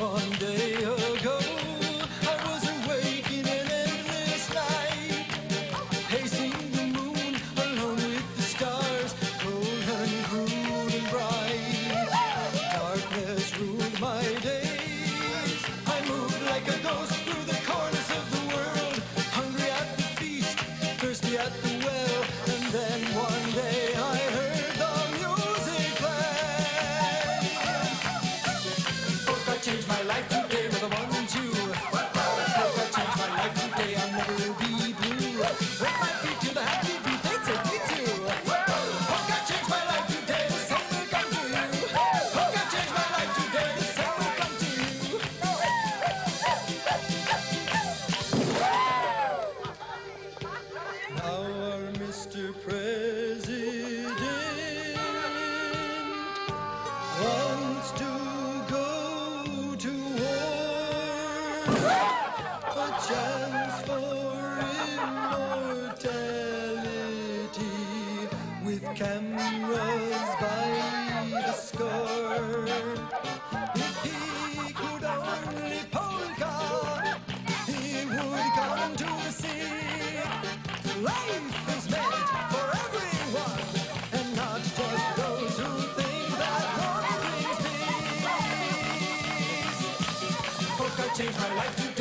one day. How Our Mr. President wants to go to war. A chance for immortality with cameras by the score. changed my life to